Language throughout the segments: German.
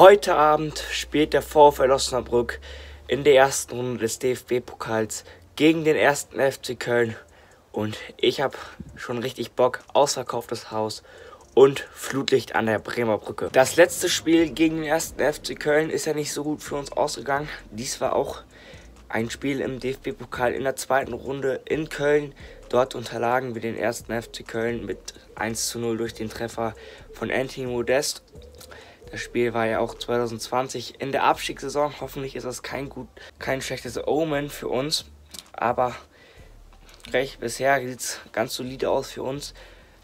Heute Abend spielt der VfL Osnabrück in der ersten Runde des DFB-Pokals gegen den ersten FC Köln. Und ich habe schon richtig Bock, ausverkauftes Haus und Flutlicht an der Bremer Brücke. Das letzte Spiel gegen den ersten FC Köln ist ja nicht so gut für uns ausgegangen. Dies war auch ein Spiel im DFB-Pokal in der zweiten Runde in Köln. Dort unterlagen wir den ersten FC Köln mit 1 zu 0 durch den Treffer von Anthony Modest. Das Spiel war ja auch 2020 in der Abstiegssaison. Hoffentlich ist das kein gut, kein schlechtes Omen für uns. Aber recht bisher sieht es ganz solide aus für uns.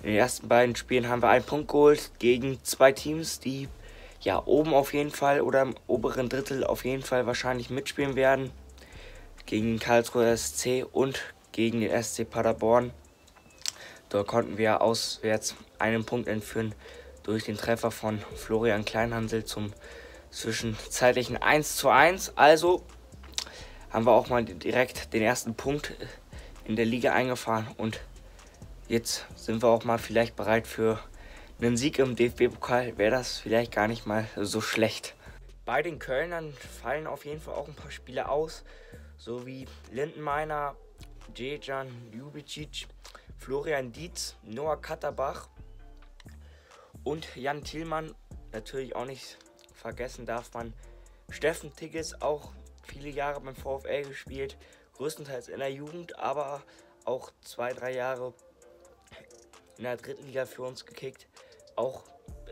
In den ersten beiden Spielen haben wir einen Punkt geholt gegen zwei Teams, die ja oben auf jeden Fall oder im oberen Drittel auf jeden Fall wahrscheinlich mitspielen werden. Gegen Karlsruhe SC und gegen den SC Paderborn. Dort konnten wir auswärts einen Punkt entführen durch den Treffer von Florian Kleinhansel zum zwischenzeitlichen 1 zu 1. Also haben wir auch mal direkt den ersten Punkt in der Liga eingefahren und jetzt sind wir auch mal vielleicht bereit für einen Sieg im DFB-Pokal. Wäre das vielleicht gar nicht mal so schlecht. Bei den Kölnern fallen auf jeden Fall auch ein paar Spiele aus, so wie Lindenmeiner, Dejan Ljubicic, Florian Dietz, Noah Katterbach und Jan Thielmann, natürlich auch nicht vergessen darf man. Steffen Tigges, auch viele Jahre beim VfL gespielt, größtenteils in der Jugend, aber auch zwei, drei Jahre in der dritten Liga für uns gekickt. Auch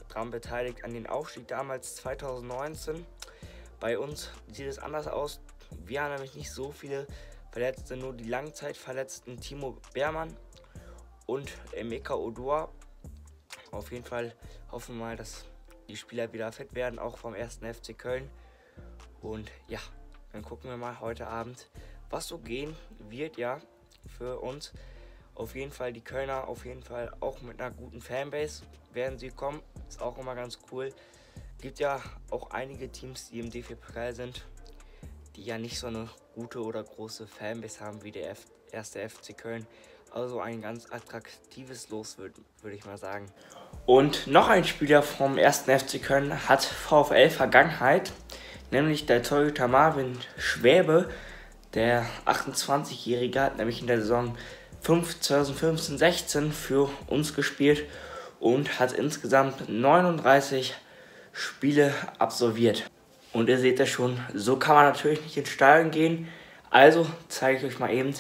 daran beteiligt an den Aufstieg damals 2019. Bei uns sieht es anders aus. Wir haben nämlich nicht so viele Verletzte, nur die Langzeitverletzten Timo Beermann und Emeka Odua auf jeden Fall hoffen wir mal, dass die Spieler wieder fit werden, auch vom ersten FC Köln. Und ja, dann gucken wir mal heute Abend, was so gehen wird, ja, für uns. Auf jeden Fall die Kölner, auf jeden Fall auch mit einer guten Fanbase werden sie kommen. Ist auch immer ganz cool. Gibt ja auch einige Teams, die im DFB-Pokal sind, die ja nicht so eine gute oder große Fanbase haben wie der F erste FC Köln. Also ein ganz attraktives Los, würde würd ich mal sagen. Und noch ein Spieler vom 1. FC Köln hat VfL Vergangenheit, nämlich der Torhüter Marvin Schwäbe. Der 28-Jährige hat nämlich in der Saison 2015-16 für uns gespielt und hat insgesamt 39 Spiele absolviert. Und ihr seht ja schon, so kann man natürlich nicht ins Stadion gehen. Also zeige ich euch mal eben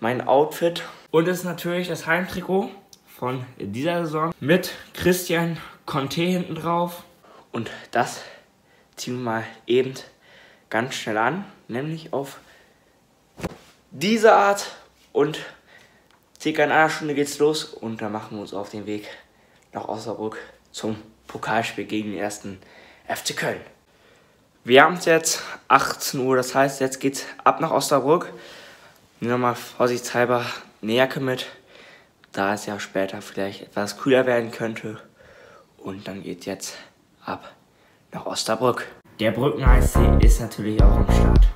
mein Outfit. Und das ist natürlich das Heimtrikot von dieser Saison mit Christian Conte hinten drauf. Und das ziehen wir mal eben ganz schnell an, nämlich auf diese Art. Und circa in einer Stunde geht's los und dann machen wir uns auf den Weg nach Osnabrück zum Pokalspiel gegen den ersten FC Köln. Wir haben es jetzt 18 Uhr, das heißt, jetzt geht's ab nach Osnabrück. Nehmen wir mal vorsichtshalber eine Jacke mit da es ja später vielleicht etwas kühler werden könnte. Und dann geht jetzt ab nach Osterbrück. Der Brücken-Eistee ist natürlich auch am Start.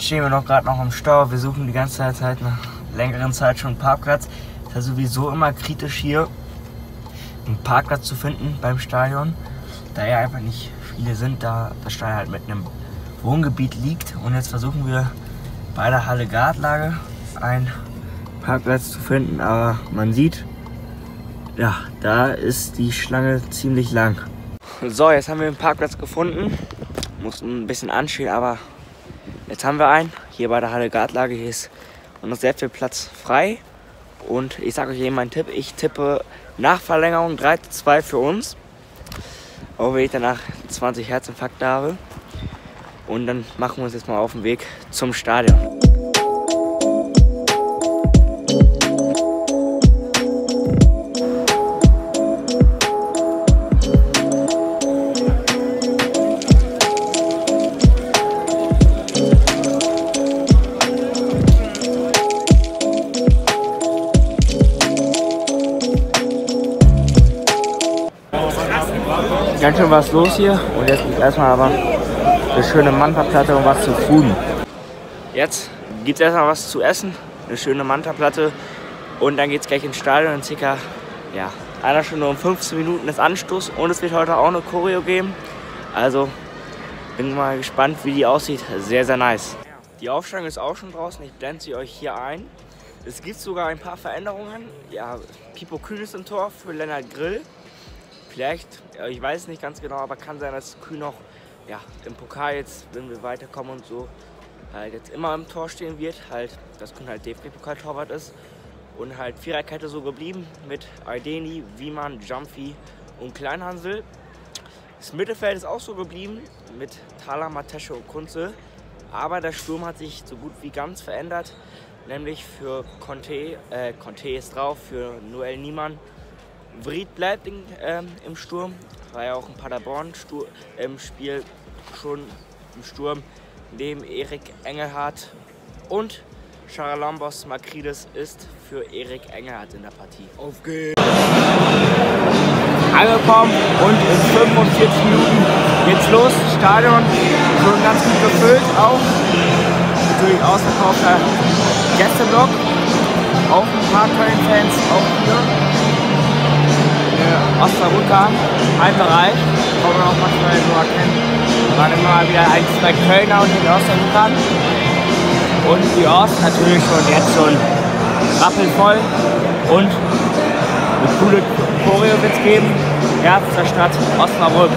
Jetzt stehen wir noch gerade noch im Stau. Wir suchen die ganze Zeit nach längeren Zeit schon einen Parkplatz. ist ja sowieso immer kritisch hier, einen Parkplatz zu finden beim Stadion, da ja einfach nicht viele sind, da das Stadion halt mit einem Wohngebiet liegt. Und jetzt versuchen wir bei der Halle Gartlage einen Parkplatz zu finden, aber man sieht, ja, da ist die Schlange ziemlich lang. So, jetzt haben wir einen Parkplatz gefunden. Mussten ein bisschen anstehen, aber Jetzt haben wir einen hier bei der Halle Gartlage. Hier ist noch sehr viel Platz frei. Und ich sage euch eben meinen Tipp. Ich tippe nach Verlängerung 3 zu 2 für uns. Auch wenn ich danach 20 Herzinfarkte habe. Und dann machen wir uns jetzt mal auf den Weg zum Stadion. Schön was los hier. Und jetzt gibt es erstmal aber eine schöne Manta-Platte und was zu tun. Jetzt gibt es erstmal was zu essen, eine schöne Manta-Platte. Und dann geht es gleich ins Stadion in circa ja, einer Stunde um 15 Minuten ist Anstoß. Und es wird heute auch eine Choreo geben. Also bin mal gespannt, wie die aussieht. Sehr, sehr nice. Die Aufstellung ist auch schon draußen. Ich blende sie euch hier ein. Es gibt sogar ein paar Veränderungen. Ja, Pipo Kühn ist im Tor für Lennart Grill. Vielleicht, ich weiß nicht ganz genau, aber kann sein, dass Kühn noch ja, im Pokal jetzt, wenn wir weiterkommen und so, halt jetzt immer im Tor stehen wird. Halt, dass Kühn halt DFB-Pokal-Torwart ist. Und halt Viererkette so geblieben mit Aideni, Wiemann, Jumpy und Kleinhansel. Das Mittelfeld ist auch so geblieben mit Thala, Matesche und Kunze. Aber der Sturm hat sich so gut wie ganz verändert. Nämlich für Conte, äh, Conte ist drauf, für Noel Niemann. Vried bleibt in, ähm, im Sturm, war ja auch in Paderborn Stur im Spiel schon im Sturm. Neben Erik Engelhardt und Charalambos Makridis ist für Erik Engelhardt in der Partie. Auf geht's! Angekommen und in 45 Minuten geht's los. Stadion schon ganz gut gefüllt auch. Natürlich ausverkaufter Gästeblock. Auch ein paar Köln-Fans auch hier. Der Osnabrücker, ein Bereich, kann man auch manchmal so erkennen. Waren immer wieder ein, zwei Kölner und die Osnabrücker. Und die Ost natürlich schon jetzt schon rappelvoll und eine coole Choreo wird geben. Herz der Stadt Osnabrück.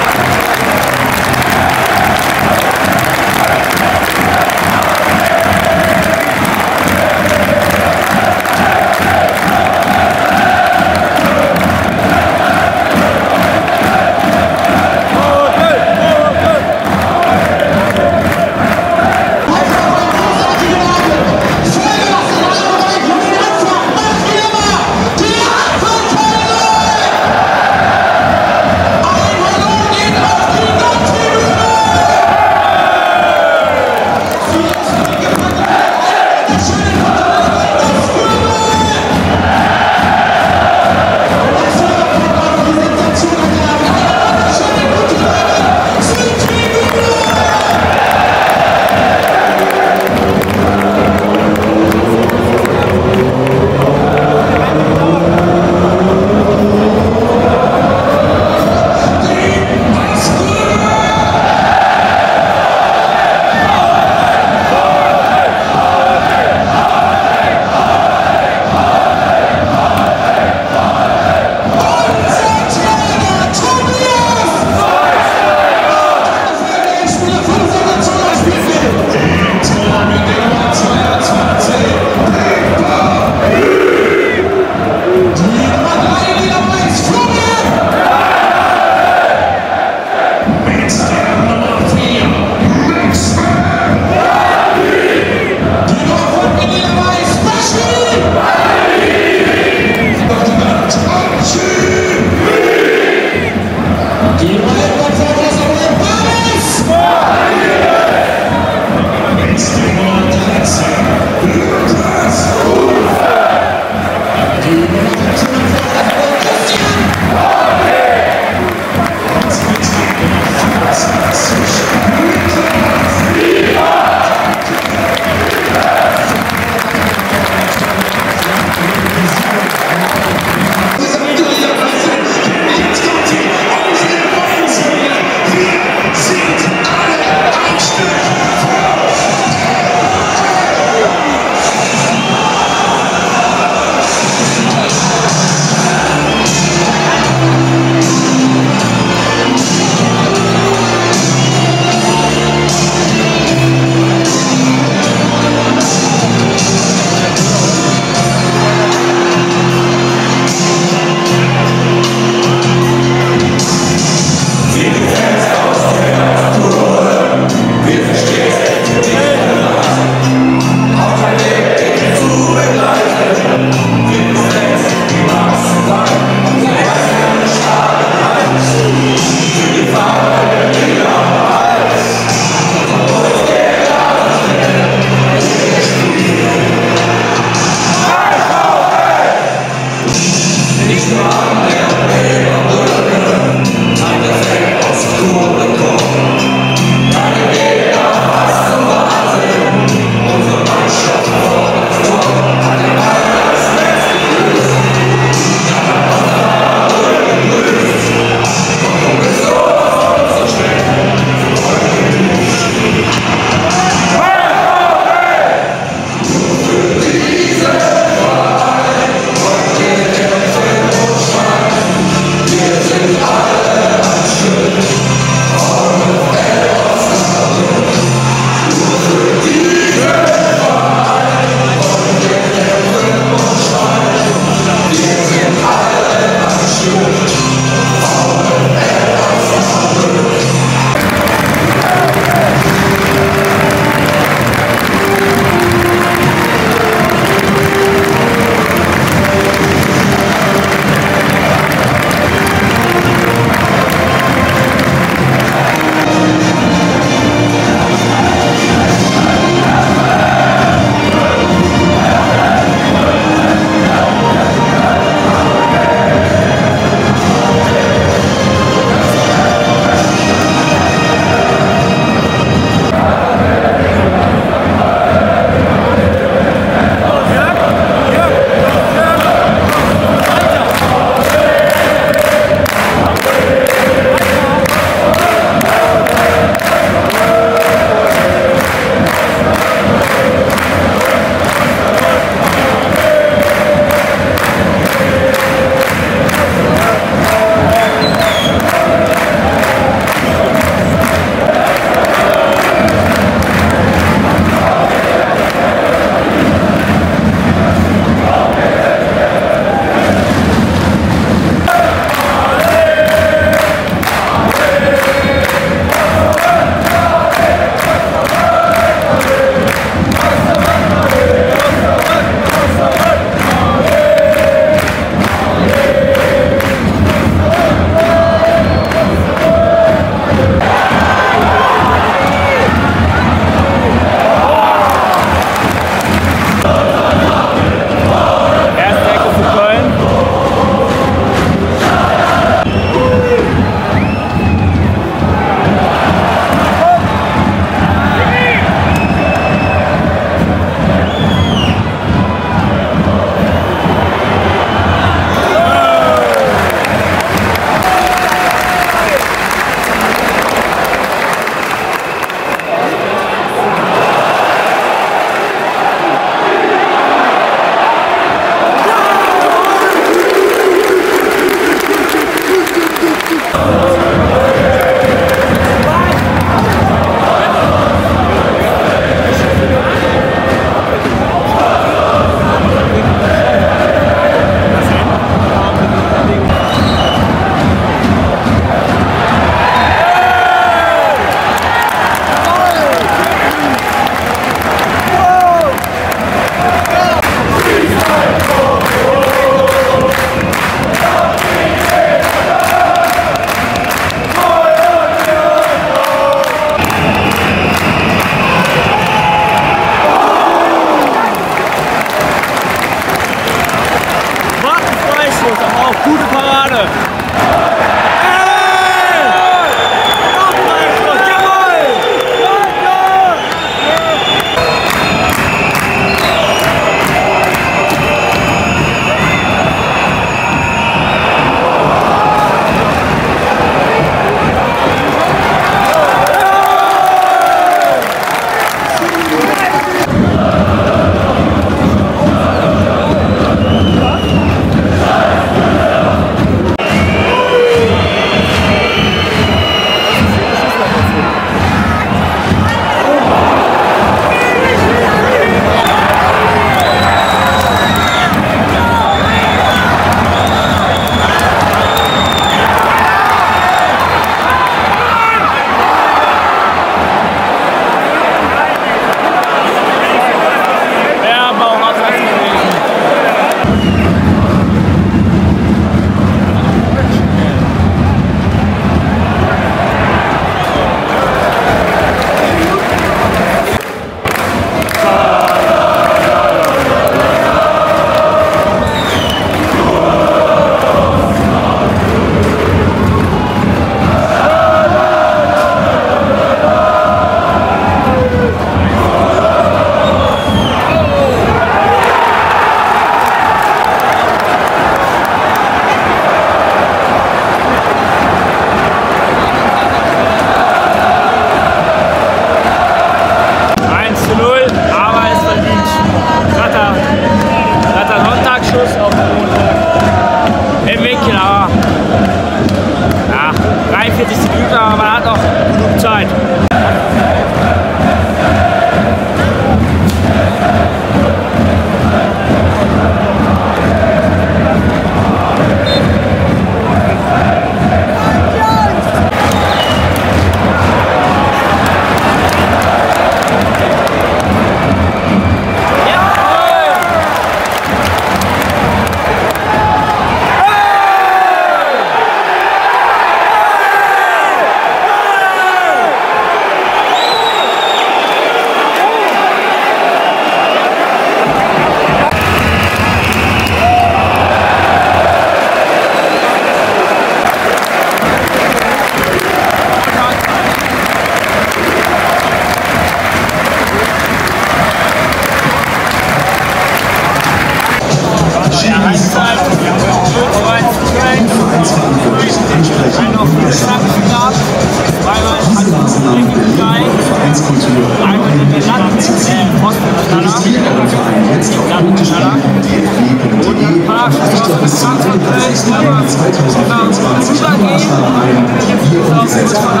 bis zum Ende der Saison 2024 Maßnahmen ein, die umgesetzt werden.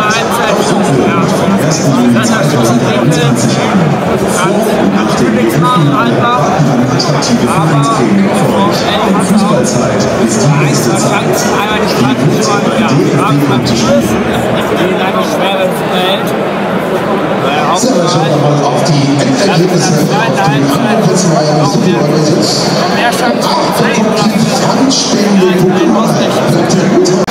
Vom 1. Juli 2023 an nach dem Beginn ihrer attraktive Vereinsthemen erfolgt. Fußballzeit ist die beste Zeit. Die kurz bei dir am Tisch So, dann schauen wir mal auf die Endergebnisse auf die Konferenz der Organisation der gute Das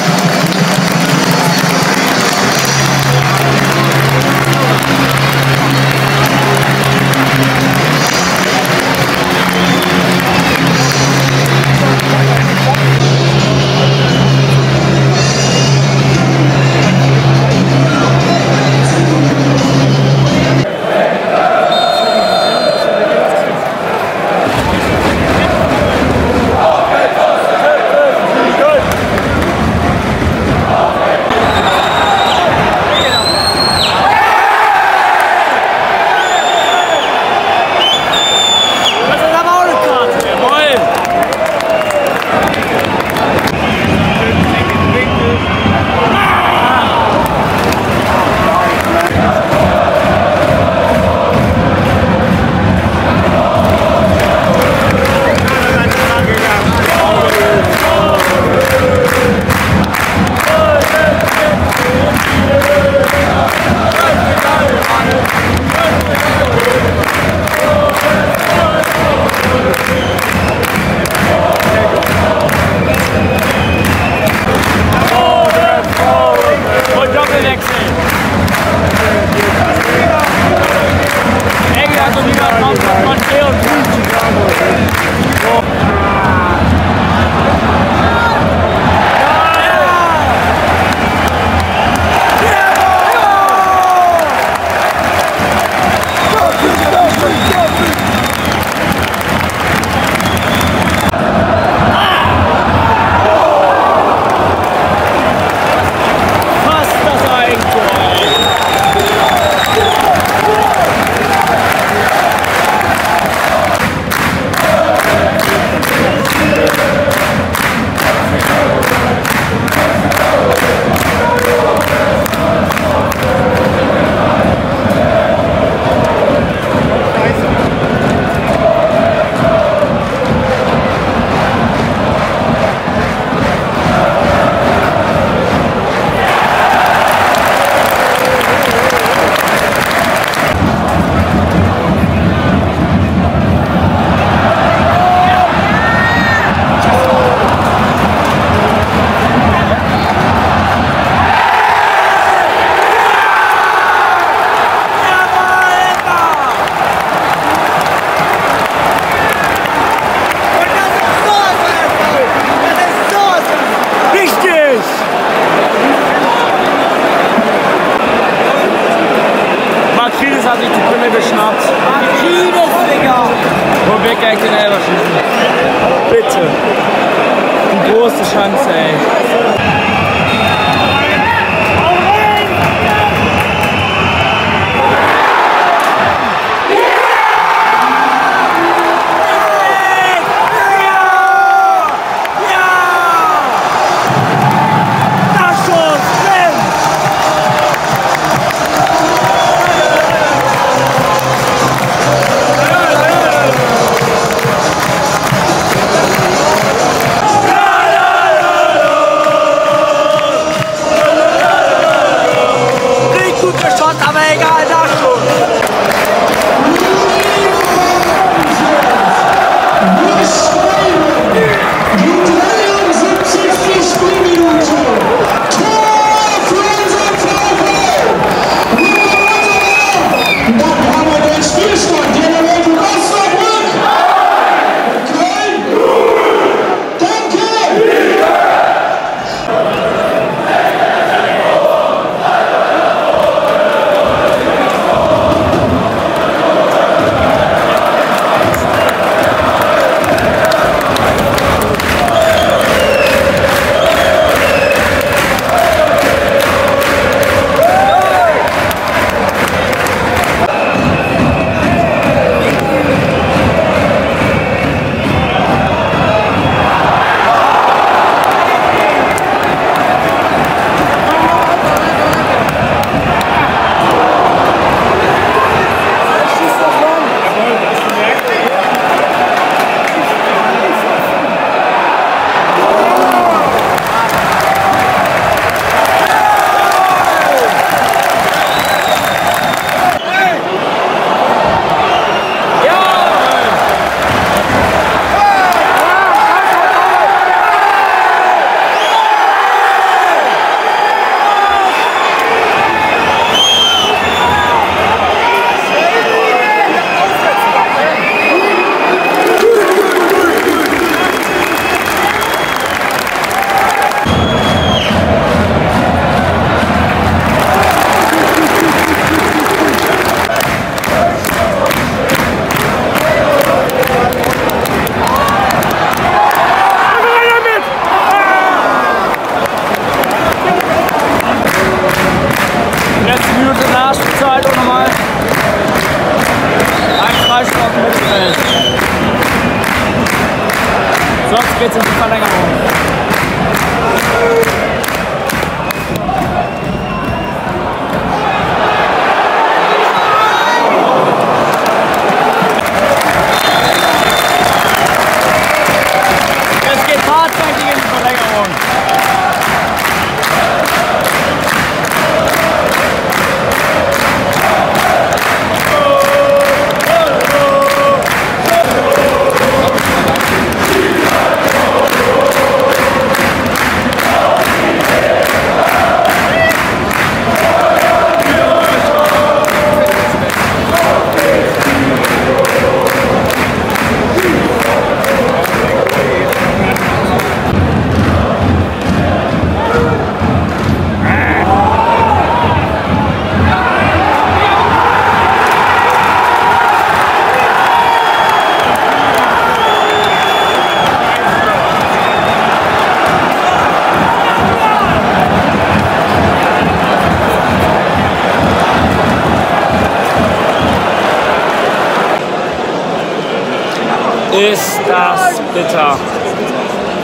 bitter.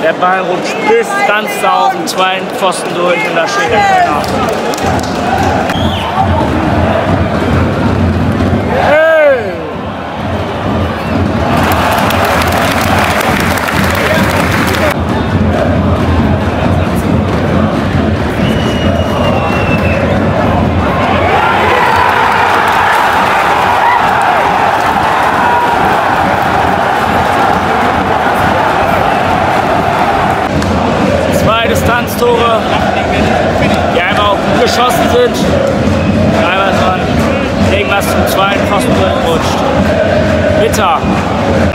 Der Ball rutscht bis ganz da auf den zweiten Pfosten durch und da steht der Kölner. Bitter.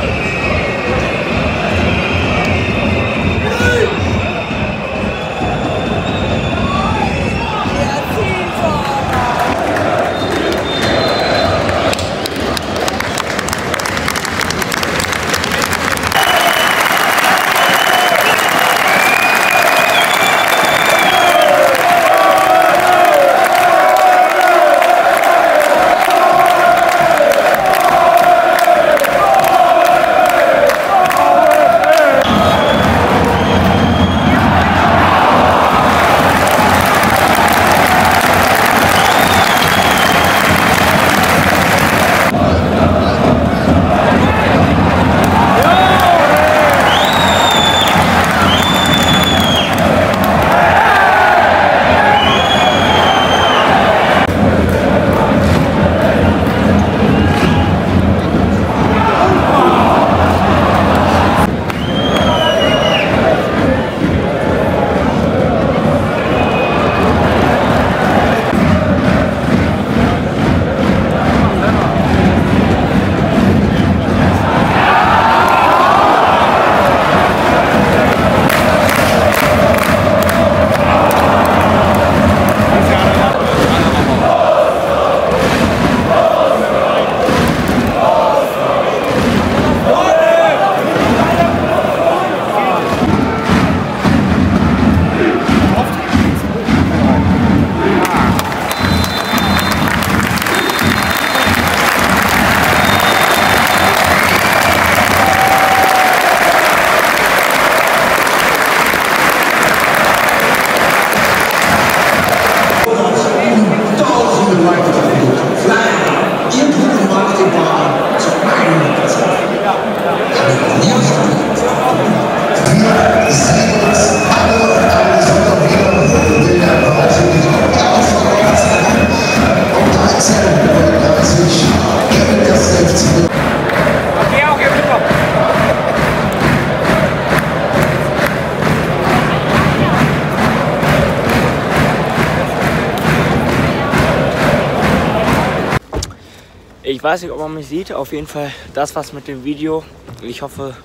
Weiß nicht, ob man mich sieht. Auf jeden Fall das war's mit dem Video. Ich hoffe,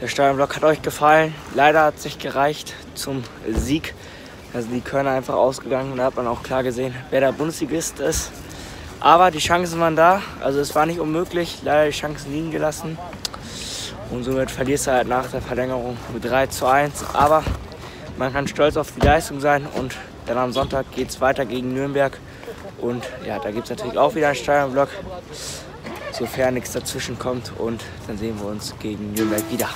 der Steuernblock hat euch gefallen. Leider hat es nicht gereicht zum Sieg. Also die Körner einfach ausgegangen und da hat man auch klar gesehen, wer der Bundesligist ist. Aber die Chancen waren da. Also es war nicht unmöglich. Leider die Chancen liegen gelassen. Und somit verlierst du halt nach der Verlängerung mit 3 zu 1. Aber man kann stolz auf die Leistung sein und dann am Sonntag geht es weiter gegen Nürnberg. Und ja, da gibt es natürlich auch wieder einen Steuernblock, sofern nichts dazwischen kommt. Und dann sehen wir uns gegen Nürnberg wieder.